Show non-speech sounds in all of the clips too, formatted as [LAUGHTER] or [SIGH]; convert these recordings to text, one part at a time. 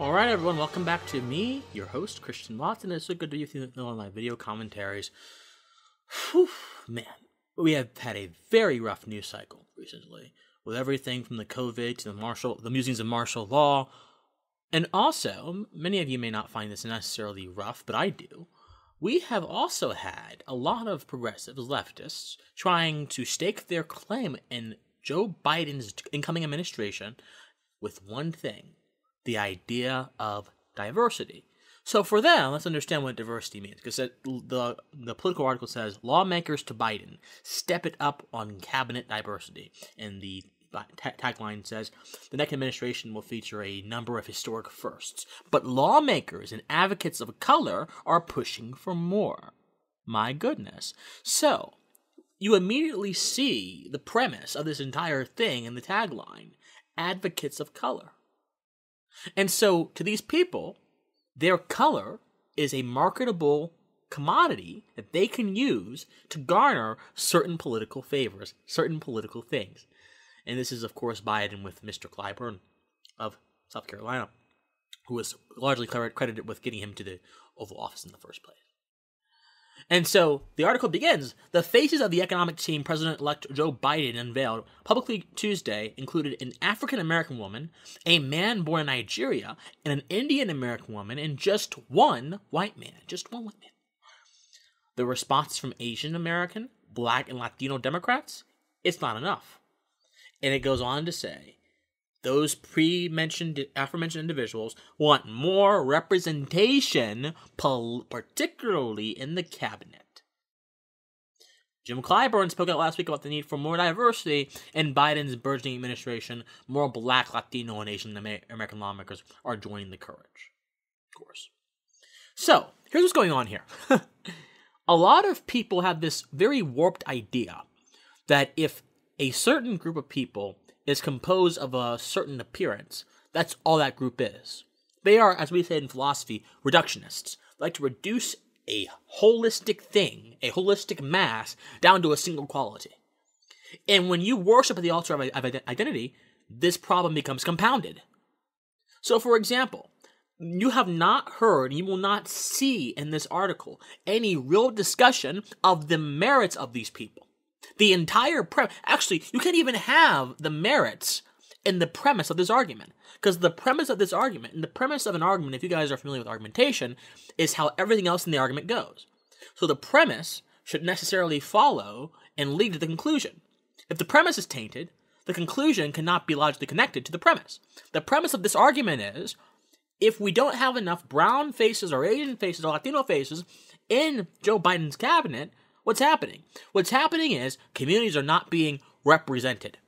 All right, everyone, welcome back to me, your host, Christian Watson. It's so good to you on my video commentaries. Whew, man, we have had a very rough news cycle recently, with everything from the COVID to the martial, the musings of martial law, and also many of you may not find this necessarily rough, but I do. We have also had a lot of progressives, leftists, trying to stake their claim in Joe Biden's incoming administration with one thing the idea of diversity. So for them, let's understand what diversity means, because the the Politico article says lawmakers to Biden step it up on cabinet diversity, and the tagline says the next administration will feature a number of historic firsts, but lawmakers and advocates of color are pushing for more. My goodness. So, you immediately see the premise of this entire thing in the tagline advocates of color. And so, to these people, their color is a marketable commodity that they can use to garner certain political favors, certain political things. And this is, of course, Biden with Mr. Clyburn of South Carolina, who was largely credited with getting him to the Oval Office in the first place. And so the article begins The faces of the economic team President elect Joe Biden unveiled publicly Tuesday included an African American woman, a man born in Nigeria, and an Indian American woman, and just one white man. Just one white man. The response from Asian American, Black, and Latino Democrats it's not enough. And it goes on to say those pre-mentioned aforementioned individuals want more representation particularly in the cabinet. Jim clyburn spoke out last week about the need for more diversity in biden's burgeoning administration more black latino and asian american lawmakers are joining the courage of course. So here's what's going on here. [LAUGHS] A lot of people have this very warped idea that if a certain group of people is composed of a certain appearance. That's all that group is. They are, as we say in philosophy, reductionists. They like to reduce a holistic thing, a holistic mass, down to a single quality. And when you worship at the altar of identity, this problem becomes compounded. So, for example, you have not heard, you will not see in this article any real discussion of the merits of these people. The entire premise, actually, you can't even have the merits in the premise of this argument. Because the premise of this argument, and the premise of an argument, if you guys are familiar with argumentation, is how everything else in the argument goes. So the premise should necessarily follow and lead to the conclusion. If the premise is tainted, the conclusion cannot be logically connected to the premise. The premise of this argument is if we don't have enough brown faces or Asian faces or Latino faces in Joe Biden's cabinet, What's happening? What's happening is communities are not being represented.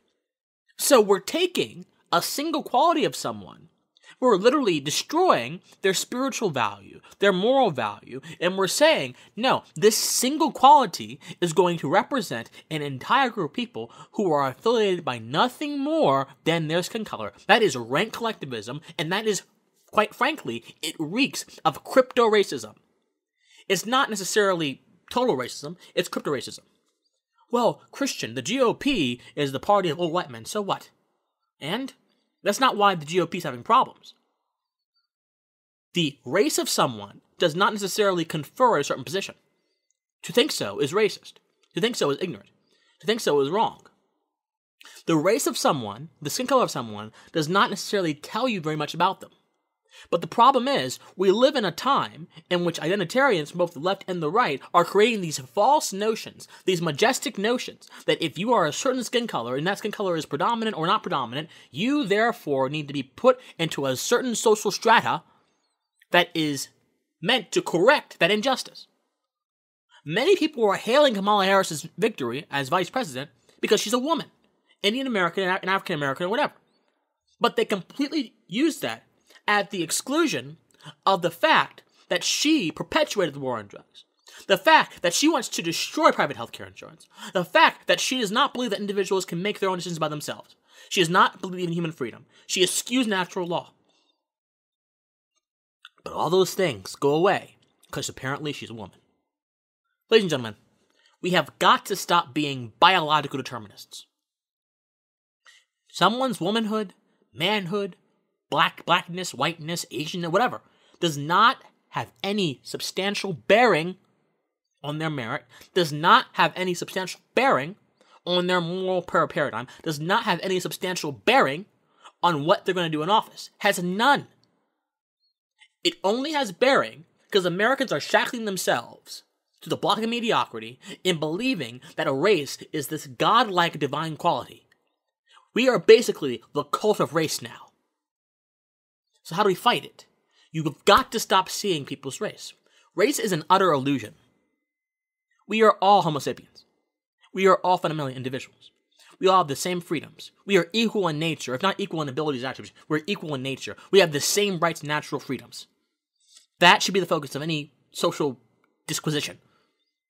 So we're taking a single quality of someone, we're literally destroying their spiritual value, their moral value, and we're saying, no, this single quality is going to represent an entire group of people who are affiliated by nothing more than their skin color. That is rank collectivism, and that is, quite frankly, it reeks of crypto racism. It's not necessarily total racism, it's crypto racism. Well, Christian, the GOP is the party of old white men, so what? And that's not why the GOP is having problems. The race of someone does not necessarily confer a certain position. To think so is racist. To think so is ignorant. To think so is wrong. The race of someone, the skin color of someone, does not necessarily tell you very much about them. But the problem is, we live in a time in which identitarians from both the left and the right are creating these false notions, these majestic notions, that if you are a certain skin color and that skin color is predominant or not predominant, you therefore need to be put into a certain social strata that is meant to correct that injustice. Many people are hailing Kamala Harris's victory as vice president because she's a woman, Indian American and African American or whatever. But they completely use that at the exclusion of the fact that she perpetuated the war on drugs. The fact that she wants to destroy private health care insurance. The fact that she does not believe that individuals can make their own decisions by themselves. She does not believe in human freedom. She eschews natural law. But all those things go away because apparently she's a woman. Ladies and gentlemen, we have got to stop being biological determinists. Someone's womanhood, manhood, black blackness, whiteness, Asian, whatever, does not have any substantial bearing on their merit, does not have any substantial bearing on their moral paradigm, does not have any substantial bearing on what they're going to do in office. Has none. It only has bearing because Americans are shackling themselves to the block of mediocrity in believing that a race is this godlike divine quality. We are basically the cult of race now. So, how do we fight it? You've got to stop seeing people's race. Race is an utter illusion. We are all Homo sapiens. We are all fundamentally individuals. We all have the same freedoms. We are equal in nature, if not equal in abilities attributes. We're equal in nature. We have the same rights natural freedoms. That should be the focus of any social disquisition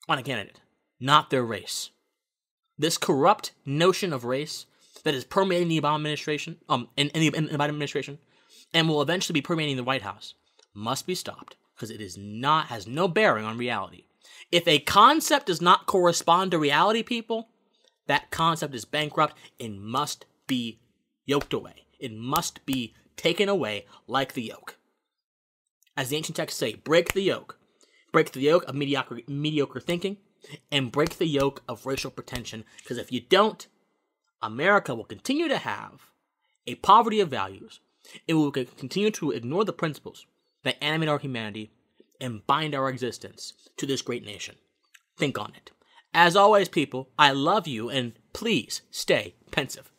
on a candidate, not their race. This corrupt notion of race that is permeating the Obama administration, um, in, in, the, in the Biden administration, and will eventually be permeating the White House, must be stopped because it is not has no bearing on reality. If a concept does not correspond to reality, people, that concept is bankrupt and must be yoked away. It must be taken away like the yoke. As the ancient texts say, break the yoke. Break the yoke of mediocre, mediocre thinking and break the yoke of racial pretension. Because if you don't, America will continue to have a poverty of values. It will continue to ignore the principles that animate our humanity and bind our existence to this great nation. Think on it. As always, people, I love you and please stay pensive.